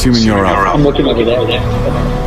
Assuming you're up. I'm looking over there.